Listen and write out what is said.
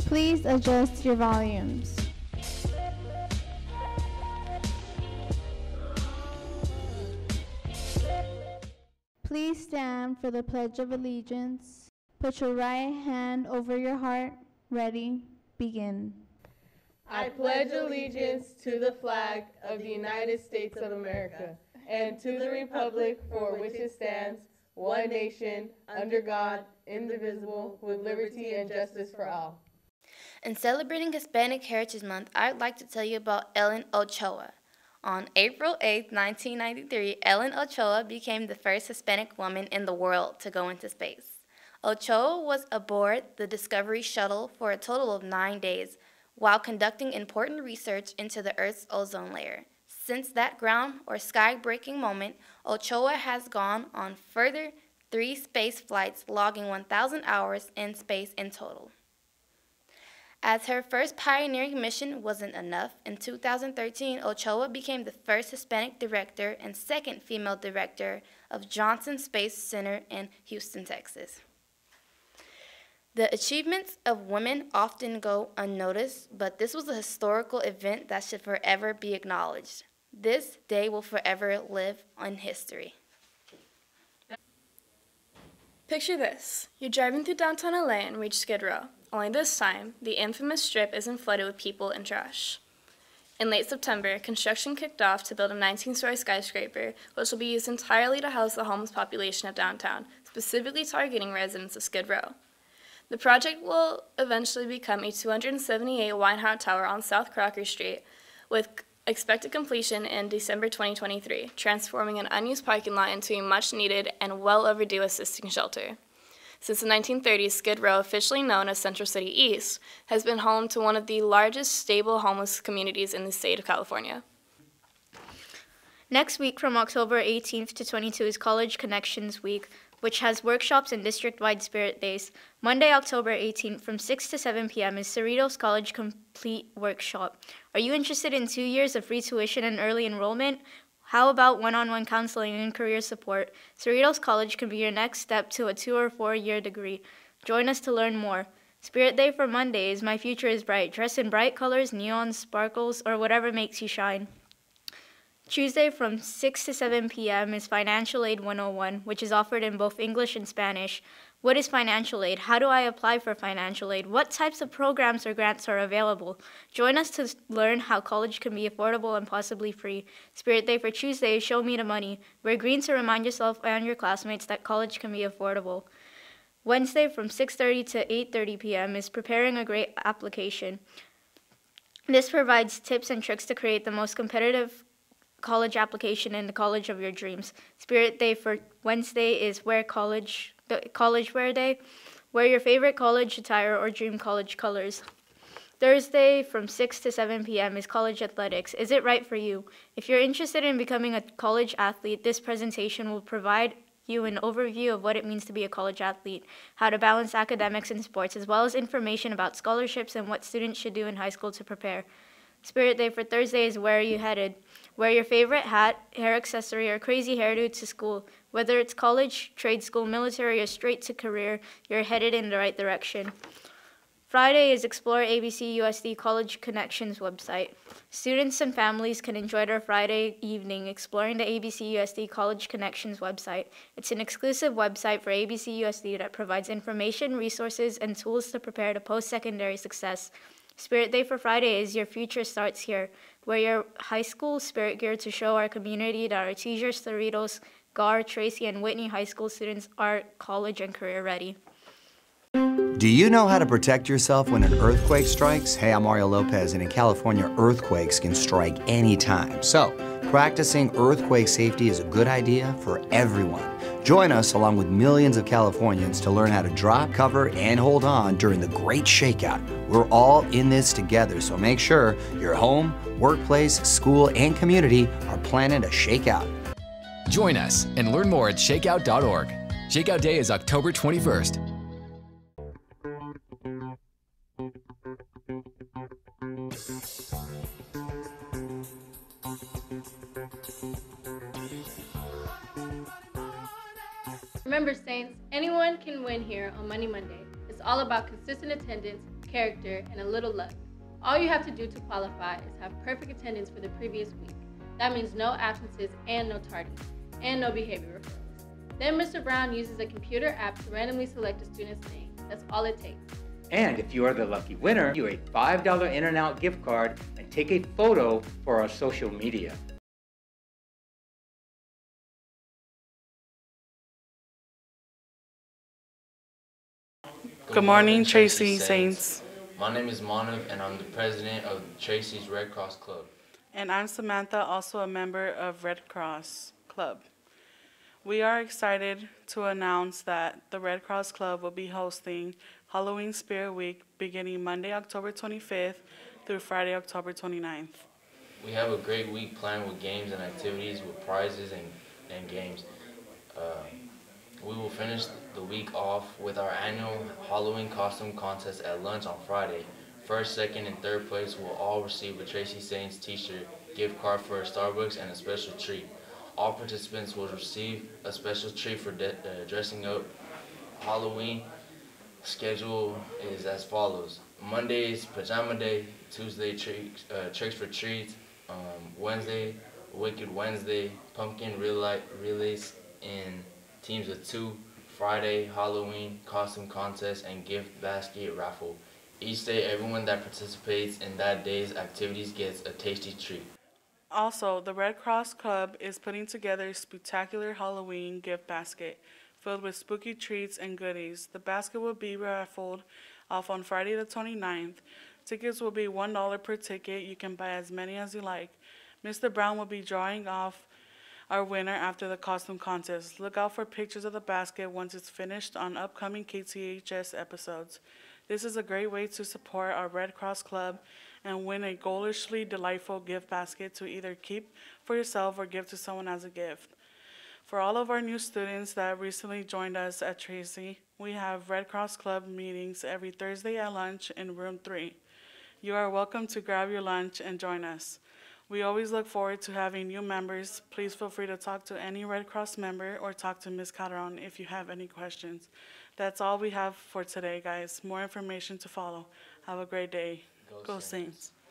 Please adjust your volumes. Please stand for the Pledge of Allegiance. Put your right hand over your heart. Ready, begin. I pledge allegiance to the flag of the United States of America and to the republic for which it stands, one nation, under God, indivisible, with liberty and justice for all. In celebrating Hispanic Heritage Month, I'd like to tell you about Ellen Ochoa. On April 8, 1993, Ellen Ochoa became the first Hispanic woman in the world to go into space. Ochoa was aboard the Discovery Shuttle for a total of nine days while conducting important research into the Earth's ozone layer. Since that ground or sky breaking moment, Ochoa has gone on further three space flights, logging 1,000 hours in space in total. As her first pioneering mission wasn't enough, in 2013, Ochoa became the first Hispanic director and second female director of Johnson Space Center in Houston, Texas. The achievements of women often go unnoticed, but this was a historical event that should forever be acknowledged. This day will forever live in history. Picture this you're driving through downtown LA and reach Skid Row. Only this time, the infamous strip isn't flooded with people and trash. In late September, construction kicked off to build a 19 story skyscraper, which will be used entirely to house the homeless population of downtown, specifically targeting residents of Skid Row. The project will eventually become a 278 Weingart Tower on South Crocker Street, with expected completion in December 2023, transforming an unused parking lot into a much needed and well overdue assisting shelter. Since the 1930s, Skid Row, officially known as Central City East, has been home to one of the largest stable homeless communities in the state of California. Next week, from October 18th to 22, is College Connections Week, which has workshops and district wide spirit days. Monday, October 18th, from 6 to 7 p.m., is Cerritos College Complete Workshop. Are you interested in two years of free tuition and early enrollment? How about one on one counseling and career support? Cerritos College can be your next step to a two or four year degree. Join us to learn more. Spirit Day for Monday is My Future is Bright. Dress in bright colors, neon, sparkles, or whatever makes you shine. Tuesday from 6 to 7 p.m. is Financial Aid 101, which is offered in both English and Spanish. What is financial aid? How do I apply for financial aid? What types of programs or grants are available? Join us to learn how college can be affordable and possibly free. Spirit Day for Tuesday is Show Me the Money. Wear green to remind yourself and your classmates that college can be affordable. Wednesday from 6:30 to 8:30 p.m. is Preparing a Great Application. This provides tips and tricks to create the most competitive college application in the college of your dreams. Spirit Day for Wednesday is Wear College college wear day. Wear your favorite college attire or dream college colors. Thursday from 6 to 7 p.m. is college athletics. Is it right for you? If you're interested in becoming a college athlete, this presentation will provide you an overview of what it means to be a college athlete, how to balance academics and sports, as well as information about scholarships and what students should do in high school to prepare. Spirit Day for Thursday is Where Are You Headed? Wear your favorite hat, hair accessory, or crazy hairdo to school. Whether it's college, trade school, military, or straight to career, you're headed in the right direction. Friday is Explore ABC USD College Connections website. Students and families can enjoy their Friday evening exploring the ABC USD College Connections website. It's an exclusive website for ABC USD that provides information, resources, and tools to prepare to post secondary success. Spirit Day for Friday is Your Future Starts Here. Wear your high school spirit gear to show our community that Artesia, Cerritos, Gahr, Tracy, and Whitney high school students are college and career ready. Do you know how to protect yourself when an earthquake strikes? Hey, I'm Mario Lopez, and in California, earthquakes can strike anytime. So, practicing earthquake safety is a good idea for everyone. Join us along with millions of Californians to learn how to drop, cover, and hold on during the Great Shakeout. We're all in this together, so make sure your home, workplace, school, and community are planning a shakeout. Join us and learn more at shakeout.org. Shakeout Day is October 21st. Remember, Saints, anyone can win here on Money Monday. It's all about consistent attendance, character, and a little luck. All you have to do to qualify is have perfect attendance for the previous week. That means no absences and no tardiness, and no behavior referrals. Then Mr. Brown uses a computer app to randomly select a student's name. That's all it takes. And if you are the lucky winner, you a $5 In-N-Out gift card and take a photo for our social media. Good morning, Tracy Saints. My name is Manav, and I'm the president of Tracy's Red Cross Club. And I'm Samantha, also a member of Red Cross Club. We are excited to announce that the Red Cross Club will be hosting Halloween Spirit Week beginning Monday, October 25th through Friday, October 29th. We have a great week planned with games and activities with prizes and, and games. Uh, we will finish the week off with our annual Halloween costume contest at lunch on Friday. First, second, and third place will all receive a Tracy Saints t-shirt, gift card for Starbucks, and a special treat. All participants will receive a special treat for uh, dressing up. Halloween schedule is as follows. Monday is Pajama Day, Tuesday tricks, uh, tricks for treats, um, Wednesday Wicked Wednesday, Pumpkin Relays in teams of two, Friday Halloween costume contest and gift basket raffle. Each day, everyone that participates in that day's activities gets a tasty treat. Also, the Red Cross Club is putting together a spectacular Halloween gift basket filled with spooky treats and goodies. The basket will be raffled off on Friday the 29th. Tickets will be $1 per ticket. You can buy as many as you like. Mr. Brown will be drawing off our winner after the costume contest. Look out for pictures of the basket once it's finished on upcoming KTHS episodes. This is a great way to support our Red Cross Club and win a ghoulishly delightful gift basket to either keep for yourself or give to someone as a gift. For all of our new students that recently joined us at Tracy, we have Red Cross Club meetings every Thursday at lunch in room 3. You are welcome to grab your lunch and join us. We always look forward to having new members. Please feel free to talk to any Red Cross member or talk to Ms. Calderon if you have any questions. That's all we have for today, guys. More information to follow. Have a great day. Go Go Saints. Saints.